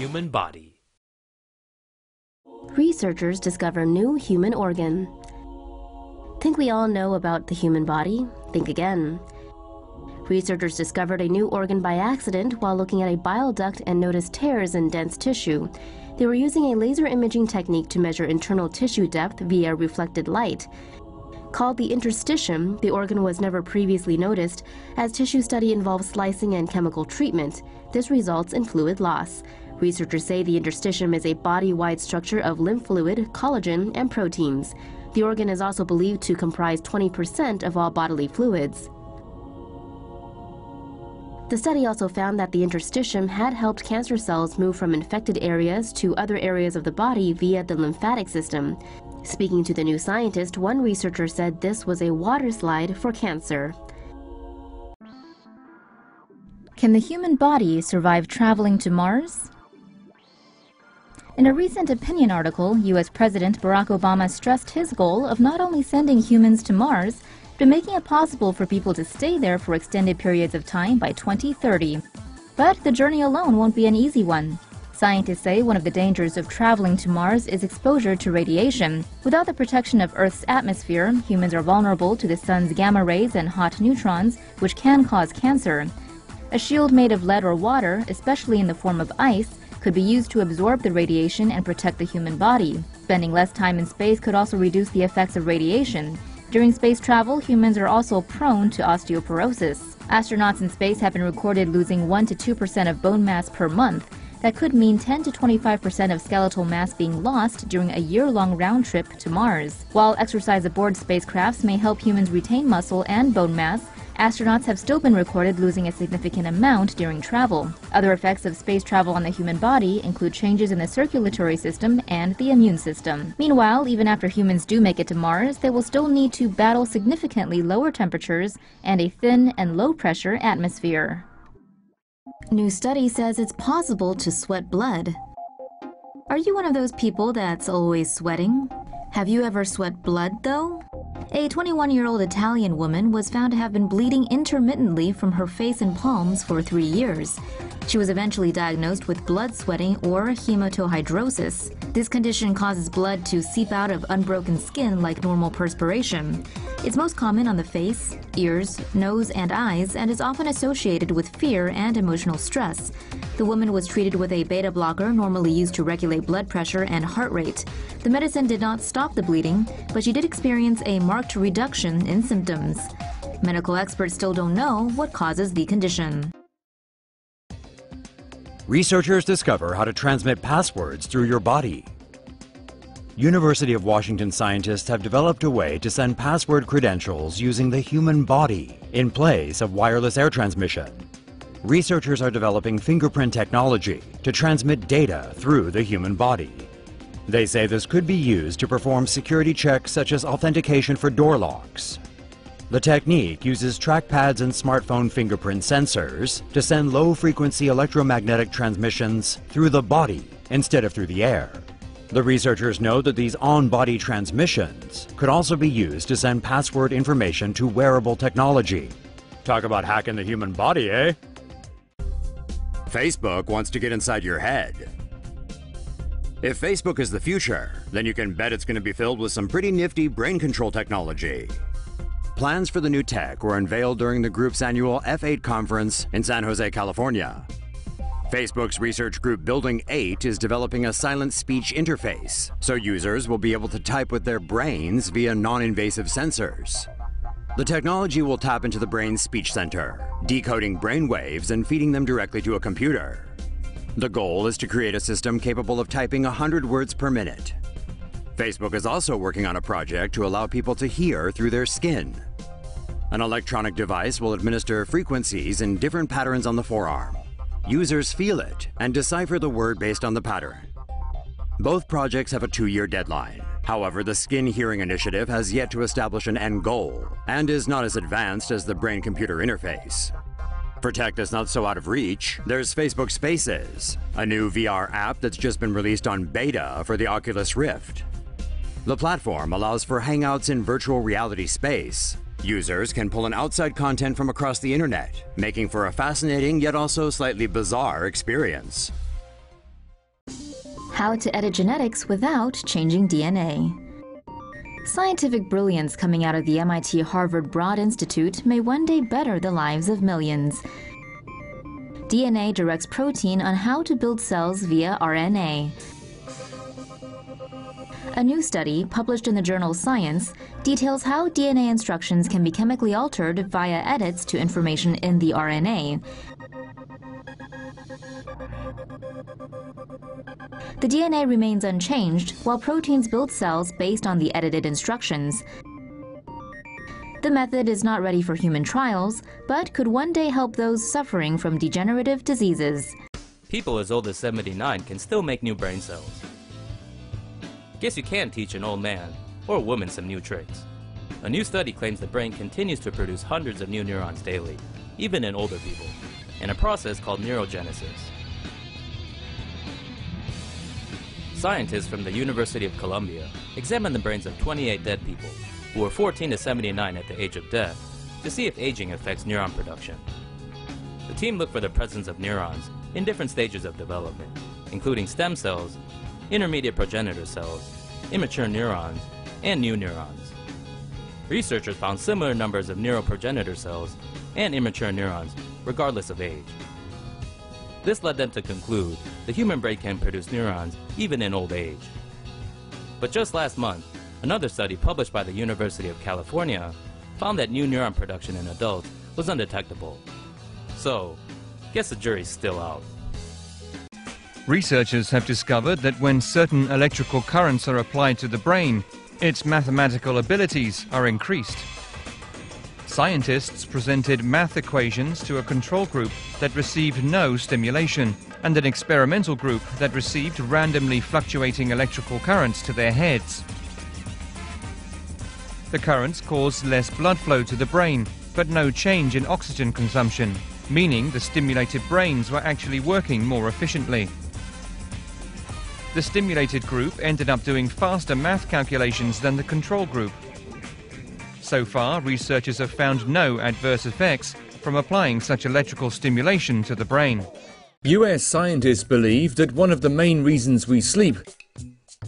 human body. Researchers discover new human organ. Think we all know about the human body? Think again. Researchers discovered a new organ by accident while looking at a bile duct and noticed tears in dense tissue. They were using a laser imaging technique to measure internal tissue depth via reflected light. Called the interstitium, the organ was never previously noticed, as tissue study involves slicing and chemical treatment. This results in fluid loss. Researchers say the interstitium is a body-wide structure of lymph fluid, collagen, and proteins. The organ is also believed to comprise 20% of all bodily fluids. The study also found that the interstitium had helped cancer cells move from infected areas to other areas of the body via the lymphatic system. Speaking to the New Scientist, one researcher said this was a water slide for cancer. Can the human body survive traveling to Mars? In a recent opinion article, U.S. President Barack Obama stressed his goal of not only sending humans to Mars, but making it possible for people to stay there for extended periods of time by 2030. But the journey alone won't be an easy one. Scientists say one of the dangers of traveling to Mars is exposure to radiation. Without the protection of Earth's atmosphere, humans are vulnerable to the sun's gamma rays and hot neutrons, which can cause cancer. A shield made of lead or water, especially in the form of ice, could be used to absorb the radiation and protect the human body. Spending less time in space could also reduce the effects of radiation. During space travel, humans are also prone to osteoporosis. Astronauts in space have been recorded losing 1 to 2% of bone mass per month, that could mean 10 to 25% of skeletal mass being lost during a year-long round trip to Mars. While exercise aboard spacecrafts may help humans retain muscle and bone mass, astronauts have still been recorded losing a significant amount during travel. Other effects of space travel on the human body include changes in the circulatory system and the immune system. Meanwhile, even after humans do make it to Mars, they will still need to battle significantly lower temperatures and a thin and low-pressure atmosphere. New study says it's possible to sweat blood. Are you one of those people that's always sweating? Have you ever sweat blood, though? A 21-year-old Italian woman was found to have been bleeding intermittently from her face and palms for three years. She was eventually diagnosed with blood sweating or hematohidrosis. This condition causes blood to seep out of unbroken skin like normal perspiration. It's most common on the face, ears, nose, and eyes, and is often associated with fear and emotional stress. The woman was treated with a beta blocker normally used to regulate blood pressure and heart rate. The medicine did not stop the bleeding, but she did experience a marked reduction in symptoms. Medical experts still don't know what causes the condition. Researchers discover how to transmit passwords through your body. University of Washington scientists have developed a way to send password credentials using the human body in place of wireless air transmission. Researchers are developing fingerprint technology to transmit data through the human body. They say this could be used to perform security checks such as authentication for door locks, the technique uses trackpads and smartphone fingerprint sensors to send low-frequency electromagnetic transmissions through the body instead of through the air. The researchers know that these on-body transmissions could also be used to send password information to wearable technology. Talk about hacking the human body, eh? Facebook wants to get inside your head. If Facebook is the future, then you can bet it's going to be filled with some pretty nifty brain control technology. Plans for the new tech were unveiled during the group's annual F8 conference in San Jose, California. Facebook's research group Building 8 is developing a silent speech interface, so users will be able to type with their brains via non-invasive sensors. The technology will tap into the brain's speech center, decoding brain waves and feeding them directly to a computer. The goal is to create a system capable of typing 100 words per minute. Facebook is also working on a project to allow people to hear through their skin. An electronic device will administer frequencies in different patterns on the forearm. Users feel it and decipher the word based on the pattern. Both projects have a two-year deadline. However, the Skin Hearing Initiative has yet to establish an end goal and is not as advanced as the brain-computer interface. For tech that's not so out of reach, there's Facebook Spaces, a new VR app that's just been released on beta for the Oculus Rift. The platform allows for hangouts in virtual reality space, Users can pull in outside content from across the internet, making for a fascinating yet also slightly bizarre experience. How to edit genetics without changing DNA. Scientific brilliance coming out of the MIT Harvard Broad Institute may one day better the lives of millions. DNA directs protein on how to build cells via RNA. A new study, published in the journal Science, details how DNA instructions can be chemically altered via edits to information in the RNA. The DNA remains unchanged, while proteins build cells based on the edited instructions. The method is not ready for human trials, but could one day help those suffering from degenerative diseases. People as old as 79 can still make new brain cells. Guess you can teach an old man or a woman some new tricks. A new study claims the brain continues to produce hundreds of new neurons daily, even in older people, in a process called neurogenesis. Scientists from the University of Columbia examined the brains of 28 dead people who were 14 to 79 at the age of death to see if aging affects neuron production. The team looked for the presence of neurons in different stages of development, including stem cells intermediate progenitor cells, immature neurons, and new neurons. Researchers found similar numbers of neuroprogenitor cells and immature neurons, regardless of age. This led them to conclude the human brain can produce neurons even in old age. But just last month, another study published by the University of California found that new neuron production in adults was undetectable. So, guess the jury's still out. Researchers have discovered that when certain electrical currents are applied to the brain, its mathematical abilities are increased. Scientists presented math equations to a control group that received no stimulation and an experimental group that received randomly fluctuating electrical currents to their heads. The currents caused less blood flow to the brain, but no change in oxygen consumption, meaning the stimulated brains were actually working more efficiently. The stimulated group ended up doing faster math calculations than the control group. So far, researchers have found no adverse effects from applying such electrical stimulation to the brain. US scientists believe that one of the main reasons we sleep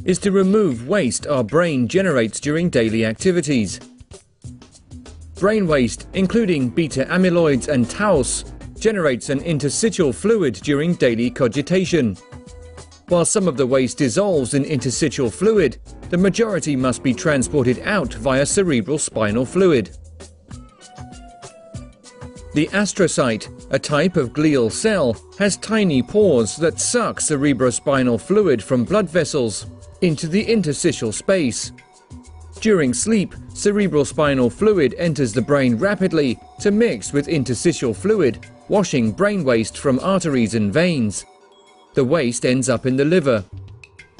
is to remove waste our brain generates during daily activities. Brain waste, including beta amyloids and taus, generates an interstitial fluid during daily cogitation. While some of the waste dissolves in interstitial fluid, the majority must be transported out via cerebral spinal fluid. The astrocyte, a type of glial cell, has tiny pores that suck cerebrospinal fluid from blood vessels into the interstitial space. During sleep, cerebrospinal fluid enters the brain rapidly to mix with interstitial fluid, washing brain waste from arteries and veins. The waste ends up in the liver.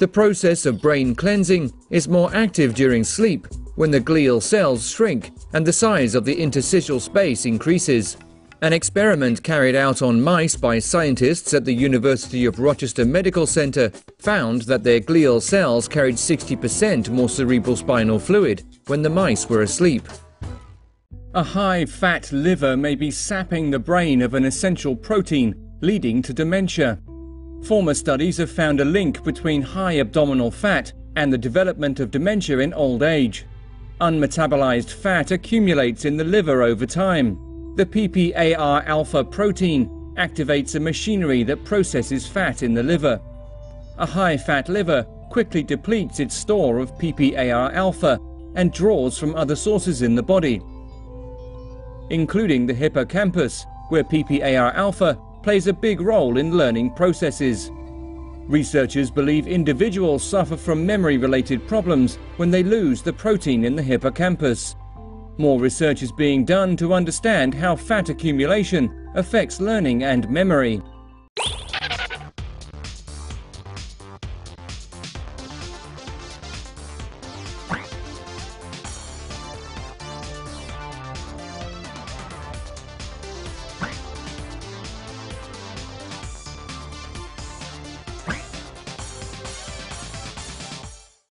The process of brain cleansing is more active during sleep when the glial cells shrink and the size of the interstitial space increases. An experiment carried out on mice by scientists at the University of Rochester Medical Center found that their glial cells carried 60% more cerebral spinal fluid when the mice were asleep. A high fat liver may be sapping the brain of an essential protein, leading to dementia. Former studies have found a link between high abdominal fat and the development of dementia in old age. Unmetabolized fat accumulates in the liver over time. The PPAR alpha protein activates a machinery that processes fat in the liver. A high fat liver quickly depletes its store of PPAR alpha and draws from other sources in the body, including the hippocampus, where PPAR alpha plays a big role in learning processes. Researchers believe individuals suffer from memory related problems when they lose the protein in the hippocampus. More research is being done to understand how fat accumulation affects learning and memory.